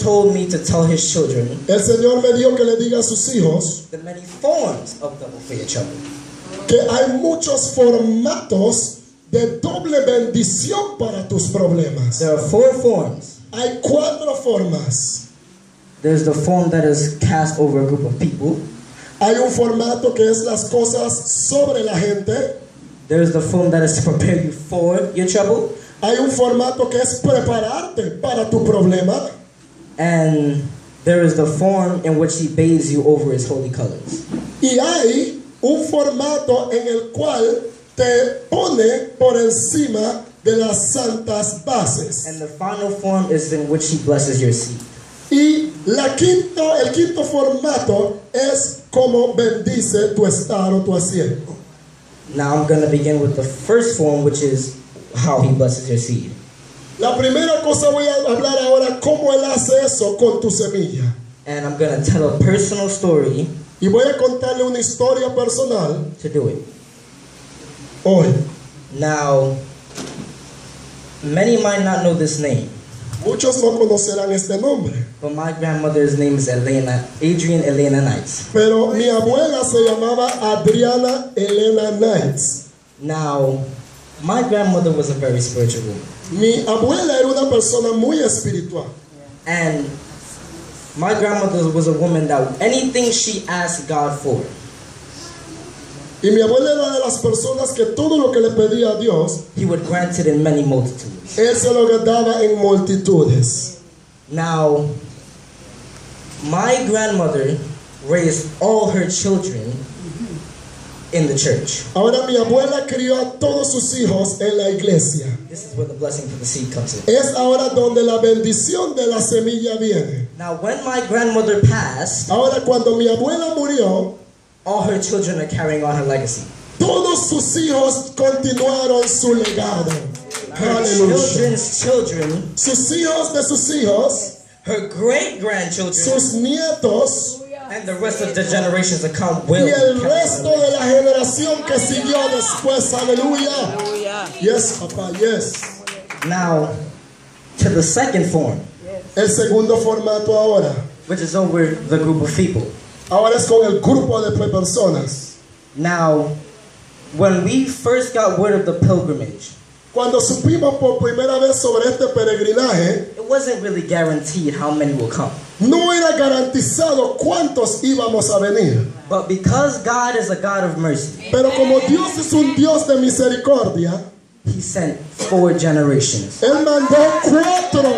told me to tell his children El Señor me dio que le diga a sus hijos the many forms of double trouble. que hay muchos formatos de doble bendición para tus problemas. There are four forms. Hay cuatro formas. There's the form that is cast over a group of people. Hay un formato que es las cosas sobre la gente. There's the form that is to prepare you for your trouble. Hay un formato que es prepararte para tu problema. And there is the form in which he bathes you over his holy colors. Y hay un formato en el cual te pone por encima de las santas bases. And the final form is in which he blesses your seed. Y la quinto, el quinto formato es como bendice tu estado, tu asiento. Now I'm going to begin with the first form, which is how he blesses your seed. La primera cosa voy a hablar ahora cómo él hace eso con tu semilla. And I'm going to tell a personal story Y voy a contarle una historia personal to do it. hoy. Now, many might not know this name, Muchos no conocerán este nombre, but my grandmother's name is Elena, Adrian Elena Knights. pero mi abuela se llamaba Adriana Elena Knights. Now, my grandmother was a very spiritual woman. Mi abuela era una persona muy espiritual. And my grandmother was a woman that anything she asked God for, Y mi abuela era de las personas que todo lo que le pedía a Dios, he would grant it in many multitudes. él se lo daba en multitudes. Now, my grandmother raised all her children in the church. Ahora mi abuela crió a todos sus hijos en la iglesia. This is where the blessing for the seed comes in. Es ahora donde la bendición de la semilla viene. Now, when my grandmother passed, Ahora cuando mi abuela murió, all her children are carrying on her legacy. todos sus hijos continuaron su legado. Her children's children, Sus hijos de sus hijos, her great grandchildren, sus nietos and the rest of the generations to come will. y el resto de la generación que siguió después. Aleluya. Yes, papá, yes. Now, to the second form, El segundo formato ahora. which is over the group of people. Ahora es con el grupo de personas. Now, when we first got word of the pilgrimage, Cuando supimos por primera vez sobre este peregrinaje, it wasn't really guaranteed how many will come. no era garantizado cuántos íbamos a venir. But because God is a God of mercy, Pero como Dios es un Dios de misericordia, He sent four generations. Él mandó cuatro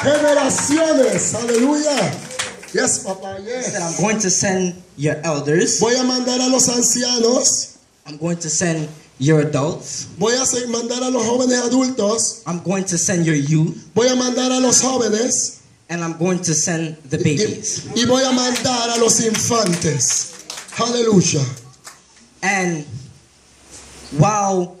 generaciones. Aleluya. Yes, papá, He said, yes. I'm going to send your elders, Voy a mandar a los ancianos, I'm going to send your adults, voy a mandar a los jóvenes adultos, I'm going to send your youth, voy a mandar a los jóvenes and I'm going to send the y, babies. y voy a mandar a los infantes. Aleluya. And while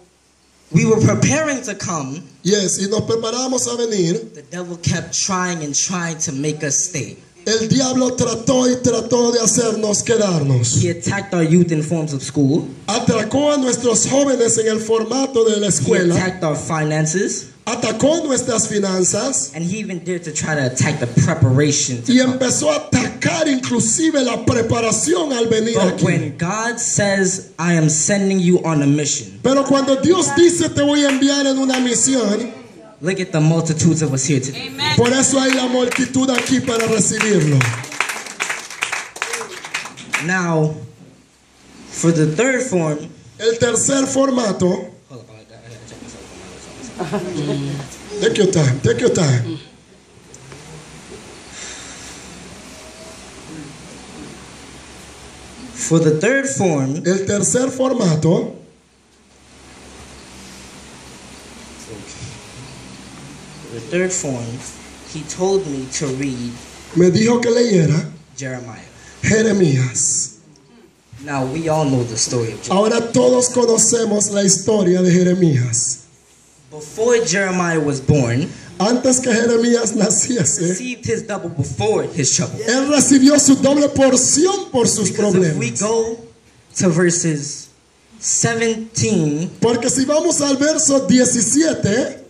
we were preparing to come, Yes, y nos preparamos a venir. the devil kept trying and trying to make us stay. El diablo trató y trató de hacernos quedarnos. He attacked our youth in forms of school. Atracó a nuestros jóvenes en el formato de la He escuela. attacked our finances. Atacó nuestras finanzas And he even dared to try to attack the preparation. To y empezó a atacar inclusive la preparación al venir But aquí. when God says, I am sending you on a mission, Pero cuando Dios dice te voy a enviar en una misión, look at the multitudes of us here today. por eso hay la multitud aquí para recibirlo. Now, for the third form, El tercer formato, hold up, I gotta- I gotta check myself. take your time, take your time. For the third form, El tercer formato, third form, he told me to read me dijo que leyera Jeremiah. Jeremías. Now we all know the story of Jeremiah. Ahora todos conocemos la historia de Jeremías. Before Jeremiah was born, Antes que Jeremías naciese, received his double before his trouble. él recibió su doble porción por sus Because if we problemas. go to verses 17, Porque si vamos al verso 17,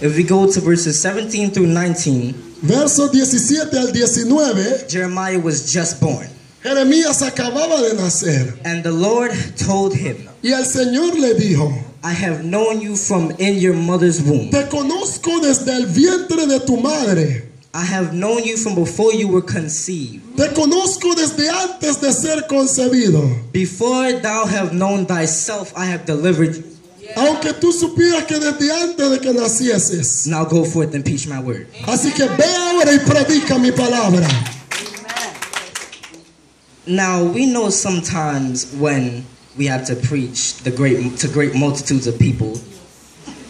if we go to verses 17 through 19, versos 17 al 19, Jeremiah was just born. Jeremías acababa de nacer And the Lord told him, y el Señor le dijo, I have known you from in your mother's womb. te conozco desde el vientre de tu madre, I have known you from before you were conceived. te conozco desde antes de ser concebido. Before thou have known thyself, I have delivered you. Aunque tú supieras que desde antes de que nacieses. Now go forth and preach my word. Así que ve ahora y predica mi palabra. Now we know sometimes when we have to preach the great to great multitudes of people.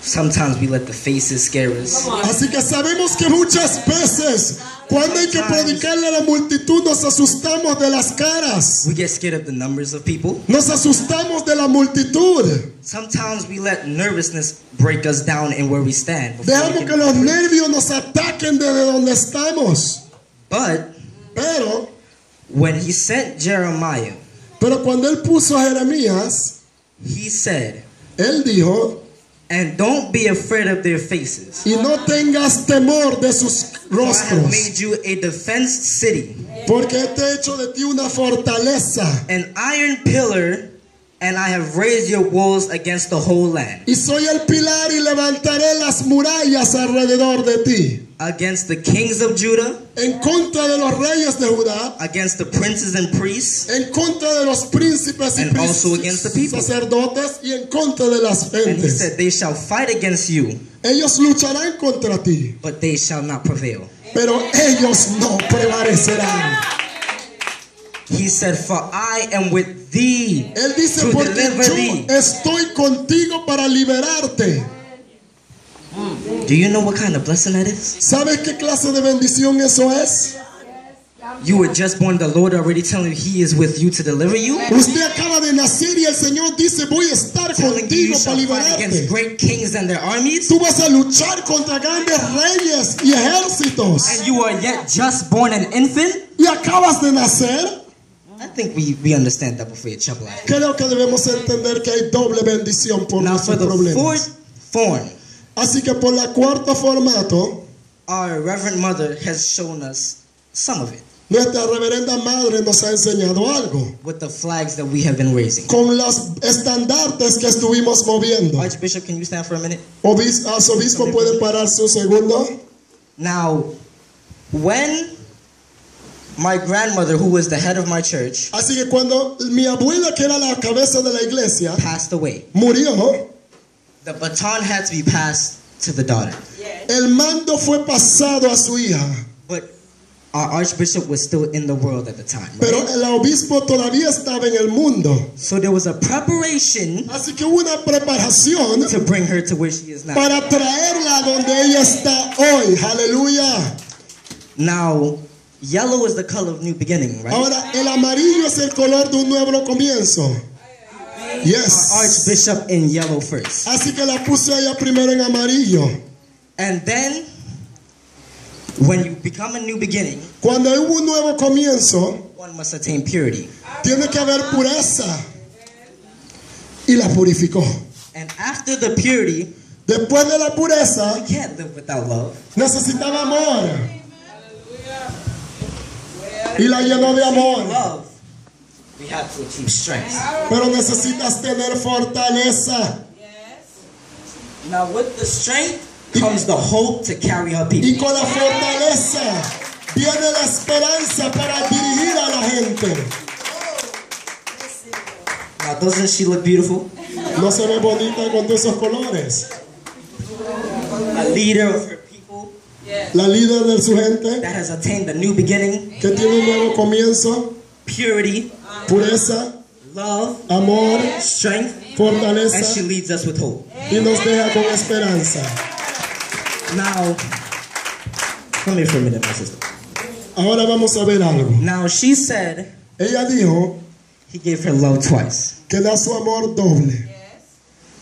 Sometimes we let the faces scare us. Así que sabemos que muchas veces cuando hay que predicarle a la multitud nos asustamos de las caras. We get scared of the numbers of people. Nos asustamos de la multitud. Sometimes we let nervousness break us down in where we stand. Dejamos que los nervios nos ataquen desde donde estamos. But Pero, when he sent Jeremiah, pero cuando él puso a Jeremías, he said, él dijo, And don't be afraid of their faces. y no tengas temor de sus For I have rostros, made you a defense city, porque he hecho de ti una fortaleza. an iron pillar, and I have raised your walls against the whole land, Y soy el pilar y levantaré las murallas alrededor de ti. Against the kings of Judah, En contra de los reyes de Judá, against the princes and priests, en contra de los príncipes y And also against the people. sacerdotes y en contra de las and he gentes. said, They shall fight against you, Ellos lucharán contra ti, but they shall not prevail. pero ellos no prevalecerán. He said, For I am with thee Él dice, to porque yo thee. estoy contigo para liberarte. Do you know what kind of blessing that is? ¿Sabes qué clase de bendición eso es? You were just born, the Lord already telling you He is with you to deliver you. Usted acaba de nacer y el Señor dice, voy a estar Telling contigo para fight against liberarte. great kings and their armies. Tú vas a luchar contra grandes reyes y ejércitos. And you are yet just born an infant. Y acabas de nacer. I think we, we understand that before you chapel out. Creo que debemos entender que hay doble bendición por Now for nuestros the problemas. fourth form, Así que por la cuarta formato, our Reverend Mother has shown us some of it nuestra reverenda madre nos ha enseñado algo. with the flags that we have been raising. Con los estandartes que estuvimos moviendo. Archbishop, can you stand for a minute? Obis- Arzobispo puede pararse un segundo. Now, when my grandmother, who was the head of my church, Así que cuando mi abuela, que era la cabeza de la iglesia, passed away, murió, the baton had to be passed to the daughter. el mando fue pasado a su hija. But our archbishop was still in the world at the time. right? Pero el obispo todavía estaba en el mundo. So there was a preparation Así que hubo una preparación to bring her to where she is now. para traerla donde ella está hoy. Aleluya. Now, yellow is the color of new beginning, right? Ahora, el amarillo es el color de un nuevo comienzo. Yes. Archbishop in yellow first. Así que la puse ella primero en amarillo. And then, when you become a new beginning, Cuando hubo un nuevo comienzo, one must attain purity. tiene que haber pureza. Y la purificó. And after the purity, Después de la pureza, you can't live without love. necesitaba amor. Y la llenó de amor. Love, we have to achieve strength. Pero necesitas tener fortaleza. Now, with the strength comes the hope to carry her Y people. con la fortaleza viene la esperanza para dirigir a la gente. Now, doesn't she look beautiful? No se ve bonita con esos colores. A leader of her people La líder de su gente that has attained a new beginning, que tiene un nuevo comienzo, purity, pureza, love, amor, strength, fortaleza. and she leads us with hope. y nos deja con esperanza. Now, come here for a minute, my sister. Ahora vamos a ver algo. Now, she said Ella dijo he gave her love twice. que da su amor doble.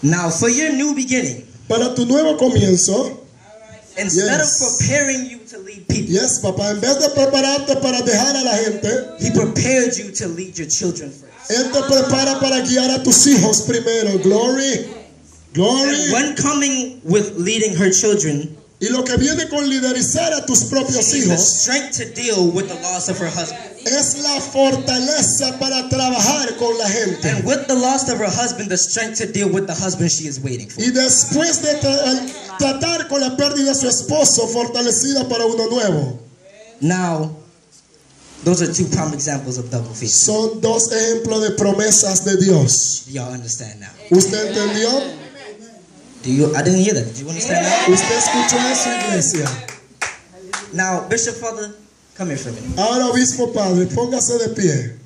Now, for your new beginning, Para tu nuevo comienzo, instead Yes. of preparing you lead people, yes, papá, en vez de prepararte para dejar a la gente, he prepared you to lead your children first. Él te prepara para guiar a tus hijos primero. Glory. Glory. And when coming with leading her children, Y lo que viene con liderizar a tus propios the hijos strength to deal with the loss of her husband. es la fortaleza para trabajar con la gente. And with the loss of her husband, the strength to deal with the husband she is waiting for. Y después de tra- tratar con la pérdida de su esposo, fortalecida para uno nuevo. Now, those are two prime examples of double faith. Son dos ejemplos de promesas de Dios. Y'all understand now? ¿Usted entendió? Do you? I didn't hear that. Did you understand that? ¿Usted escuchó eso, iglesia? Now, Bishop Father, come here for a minute. Ahora, obispo padre, póngase de pie.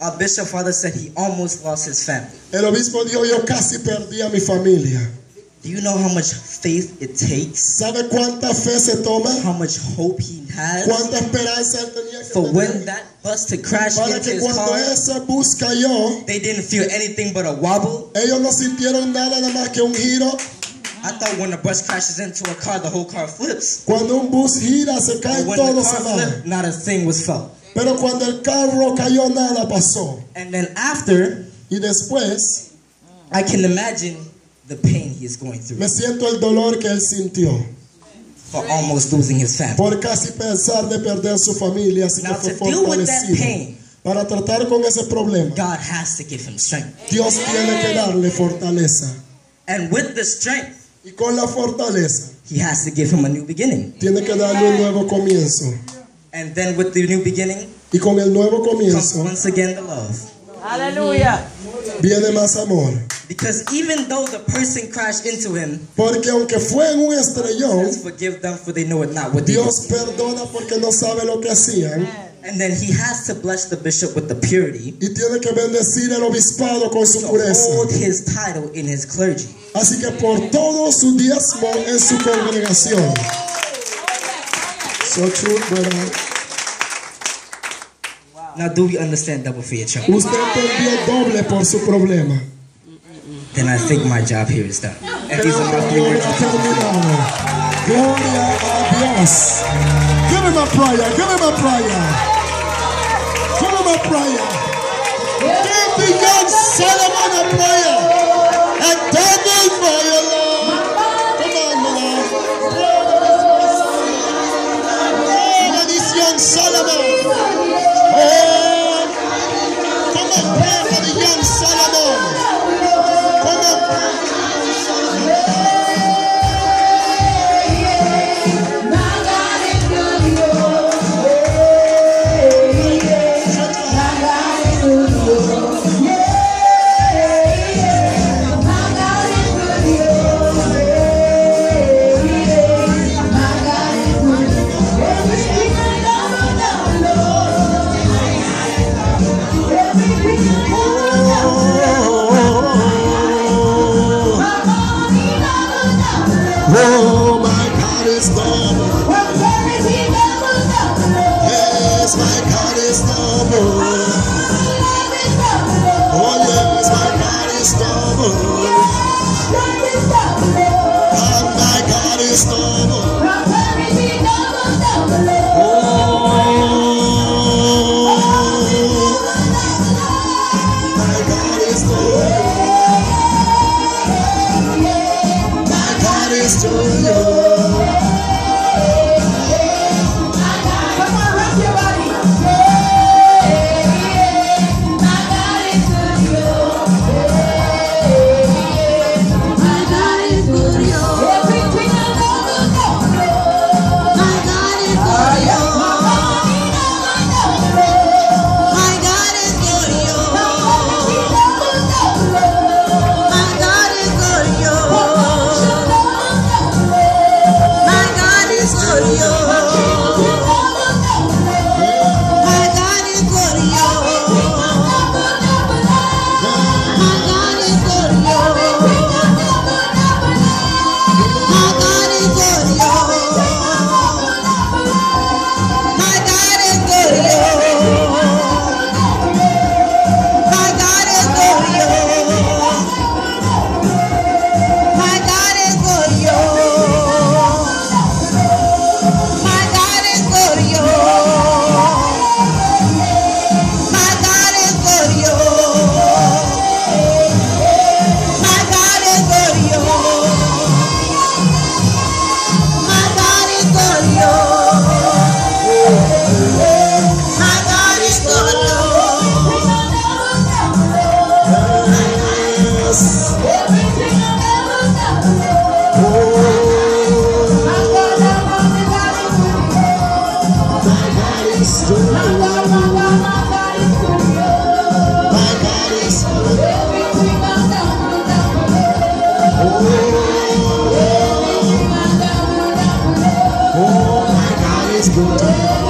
Our Bishop Father said he almost lost his family. El obispo dijo, yo casi perdí a mi familia. Do you know how much faith it takes? ¿Sabe cuánta fe se toma? How much hope he has ¿Cuánta esperanza él tenía que for tener? when that bus to crash Para into que his cuando car, ese bus cayó, they didn't feel anything but a wobble. ellos no sintieron nada nada más que un giro. I thought when a bus crashes into a car, the whole car flips. Cuando un bus gira, se But cae when todo, the se car va. flipped, not a thing was felt. Pero cuando el carro cayó, nada pasó. And then after, Y después, I can imagine the pain he is going through me siento el dolor que él sintió. for almost losing his family. Por casi pensar de perder su familia, así que Now, fue to deal with that fortalecido. pain, Para tratar con ese problema, God has to give him strength. Dios tiene que darle fortaleza. And with the strength, Y con la fortaleza, he has to give him a new beginning. tiene que darle un nuevo comienzo. And then with the new beginning Y con el nuevo comes comienzo once again the love. Hallelujah. viene más amor. Because even though the person crashed into him, Porque aunque fue en un estrellón, forgive them for they know it not what they. Dios perdona porque no sabe lo que hacían. And then he has to bless the bishop with the purity Y tiene que bendecir el obispado con su to pureza. hold his title in his clergy. Así que por todo su diezmo en su congregación. So true, brother. Now, do we understand double fear, church? Usted perdió doble por su problema. Then I think my job here is done. And these are my three words. Ha terminado. Gloria a Dios. Give him a prayer. Give him a prayer. Give him a prayer. Give the young Solomon a prayer. A double prayer, Lord. Come on, Lord. This young Solomon. 아. Oh, my God It's good.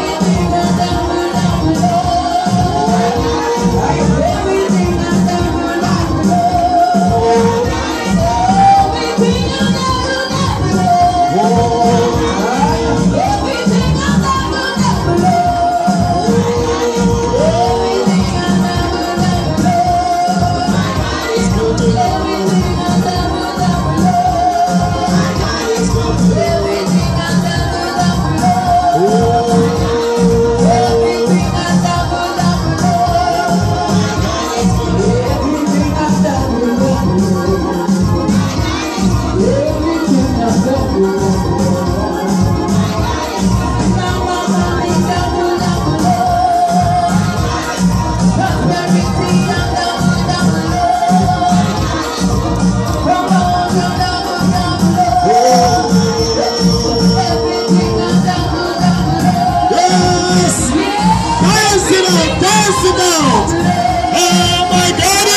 impossible. Oh my God.